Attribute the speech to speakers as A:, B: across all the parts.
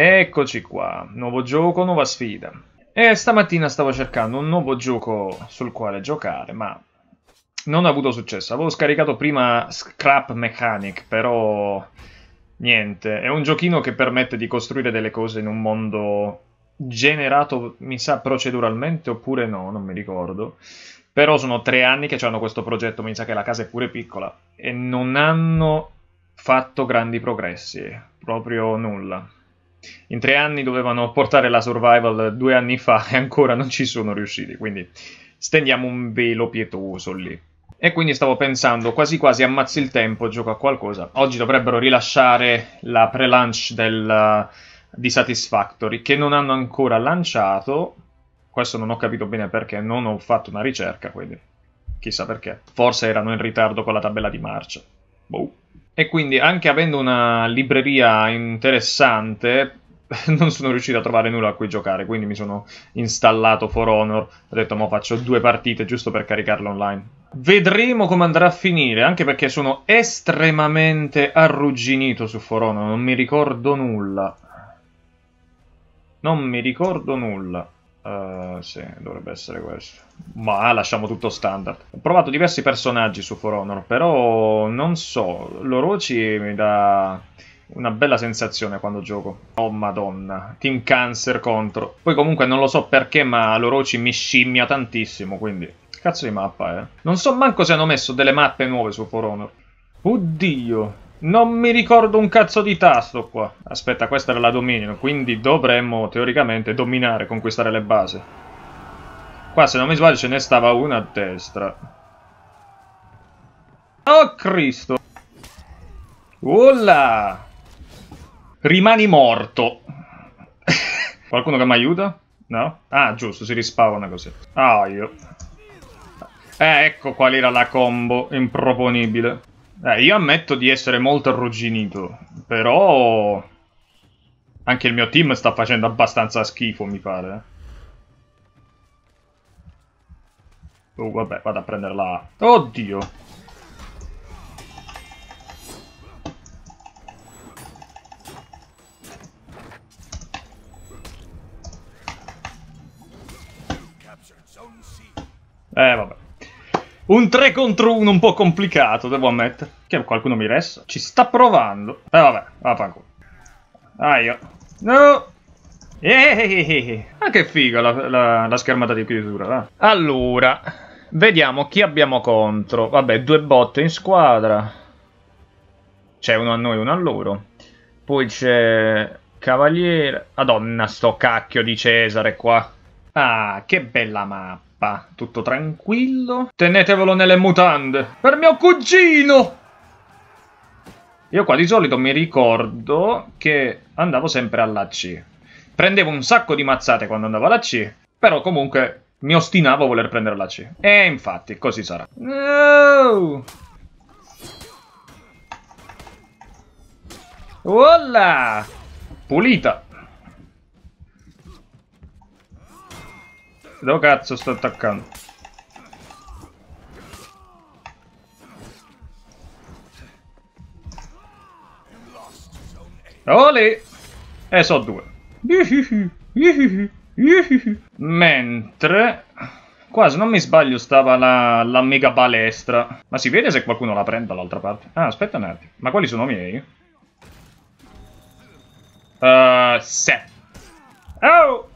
A: Eccoci qua, nuovo gioco, nuova sfida. E stamattina stavo cercando un nuovo gioco sul quale giocare, ma non ho avuto successo. Avevo scaricato prima Scrap Mechanic, però niente. È un giochino che permette di costruire delle cose in un mondo generato, mi sa, proceduralmente oppure no, non mi ricordo. Però sono tre anni che hanno questo progetto, mi sa che la casa è pure piccola, e non hanno fatto grandi progressi, proprio nulla. In tre anni dovevano portare la survival due anni fa e ancora non ci sono riusciti, quindi stendiamo un velo pietoso lì. E quindi stavo pensando, quasi quasi ammazzi il tempo, gioco a qualcosa. Oggi dovrebbero rilasciare la pre-launch del, uh, di Satisfactory, che non hanno ancora lanciato. Questo non ho capito bene perché, non ho fatto una ricerca, quindi chissà perché. Forse erano in ritardo con la tabella di marcia. Boh. E quindi, anche avendo una libreria interessante, non sono riuscito a trovare nulla a cui giocare, quindi mi sono installato For Honor, ho detto mo faccio due partite giusto per caricarlo online. Vedremo come andrà a finire, anche perché sono estremamente arrugginito su For Honor, non mi ricordo nulla. Non mi ricordo nulla. Uh, sì, dovrebbe essere questo. Ma lasciamo tutto standard. Ho provato diversi personaggi su For Honor, però non so, l'Orochi mi dà una bella sensazione quando gioco. Oh madonna, Team Cancer contro. Poi comunque non lo so perché, ma l'Orochi mi scimmia tantissimo, quindi... Cazzo di mappa, eh. Non so manco se hanno messo delle mappe nuove su For Honor. Oddio. Non mi ricordo un cazzo di tasto qua. Aspetta, questa era la dominio, quindi dovremmo teoricamente dominare, conquistare le basi. Qua, se non mi sbaglio, ce ne stava una a destra. Oh, Cristo! Ulla! Rimani morto. Qualcuno che mi aiuta? No? Ah, giusto, si rispawna così. Ah, io. Eh, ecco qual era la combo improponibile. Eh, io ammetto di essere molto arrugginito, però... Anche il mio team sta facendo abbastanza schifo, mi pare. Oh, vabbè, vado a prendere la... Oddio! Eh, vabbè. Un 3 contro 1 un po' complicato, devo ammettere. Che qualcuno mi resta? Ci sta provando. Eh, vabbè, vaffanculo. Ah, io. No! Eeeh, ah, che figa la, la, la schermata di chiusura, va. Allora, vediamo chi abbiamo contro. Vabbè, due botte in squadra. C'è uno a noi e uno a loro. Poi c'è Cavaliere. Madonna, sto cacchio di Cesare qua. Ah, che bella mappa mappa. Tutto tranquillo. Tenetevelo nelle mutande. Per mio cugino! Io qua di solito mi ricordo che andavo sempre alla C. Prendevo un sacco di mazzate quando andavo alla C, però comunque mi ostinavo a voler prendere la C. E infatti, così sarà. No! Voilà! Pulita! Dove cazzo sto attaccando? Olè! Eh, so due. Mentre... Qua, se non mi sbaglio, stava la, la mega palestra. Ma si vede se qualcuno la prende dall'altra parte? Ah, aspetta un attimo. Ma quali sono miei? Uh, se. Oh!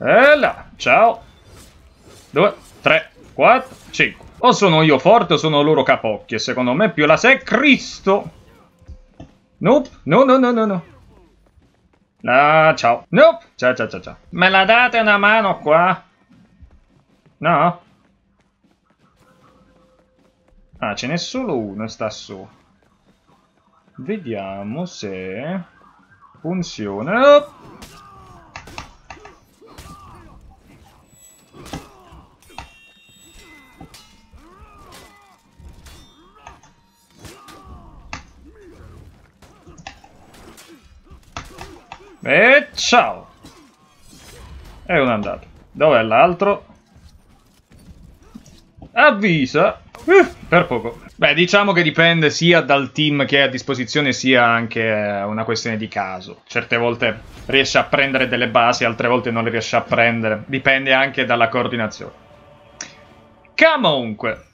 A: E là, ciao. Due, tre, quattro, cinque. O sono io forte o sono loro capocchie. Secondo me più la 6. Cristo! Nope, no, no, no, no, no. Ah, ciao. Nope, ciao, ciao, ciao, ciao. Me la date una mano qua? No? Ah, ce n'è solo uno, sta su. Vediamo se funziona. Oh. E ciao! È un andato. Dov'è l'altro? Avvisa! Uh, per poco. Beh, diciamo che dipende sia dal team che è a disposizione, sia anche una questione di caso. Certe volte riesce a prendere delle basi, altre volte non le riesce a prendere. Dipende anche dalla coordinazione. Comunque,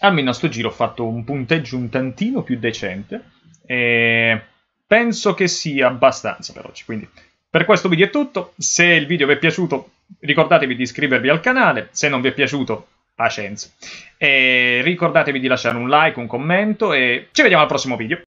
A: almeno a sto giro ho fatto un punteggio un tantino più decente. E penso che sia abbastanza oggi. Quindi, per questo video è tutto. Se il video vi è piaciuto, ricordatevi di iscrivervi al canale. Se non vi è piaciuto, pazienza. E ricordatevi di lasciare un like, un commento e ci vediamo al prossimo video.